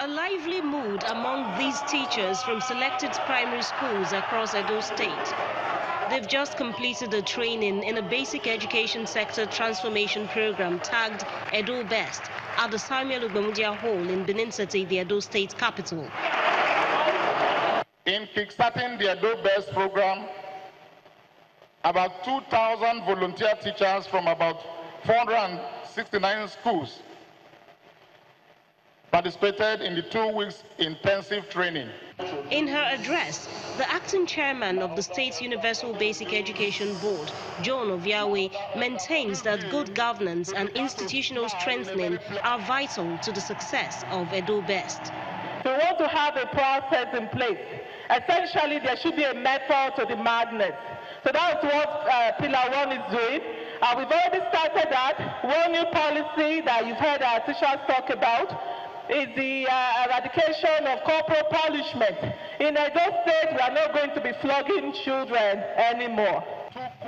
A lively mood among these teachers from selected primary schools across Edo State. They've just completed a training in a basic education sector transformation program tagged Edo Best at the Samuel Ogbemudia Hall in Benin City, the Edo State capital. In kickstarting the Edo Best program, about 2,000 volunteer teachers from about 469 schools participated in the two weeks intensive training. In her address, the acting chairman of the state's Universal Basic Education Board, Joan Oviawe, maintains that good governance and institutional strengthening are vital to the success of Edo Best. We want to have a process in place. Essentially, there should be a method to the madness. So that's what uh, Pillar 1 is doing. Uh, we've already started that. One new policy that you've heard our teachers talk about is the uh, eradication of corporal punishment. In Edo State, we are not going to be flogging children anymore.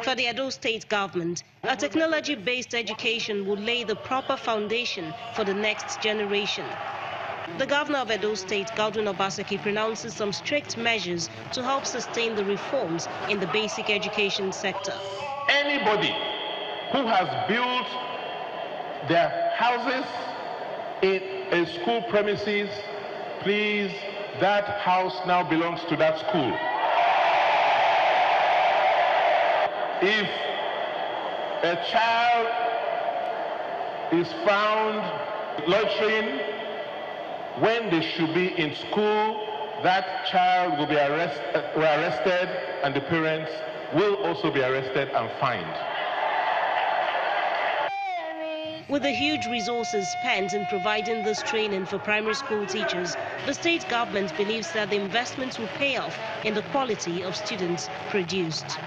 For the Edo State government, a technology-based education will lay the proper foundation for the next generation. The governor of Edo State, Godwin Obaseki, pronounces some strict measures to help sustain the reforms in the basic education sector. Anybody who has built their houses in a school premises, please, that house now belongs to that school. If a child is found loitering when they should be in school, that child will be arrest, arrested and the parents will also be arrested and fined. With the huge resources spent in providing this training for primary school teachers, the state government believes that the investments will pay off in the quality of students produced.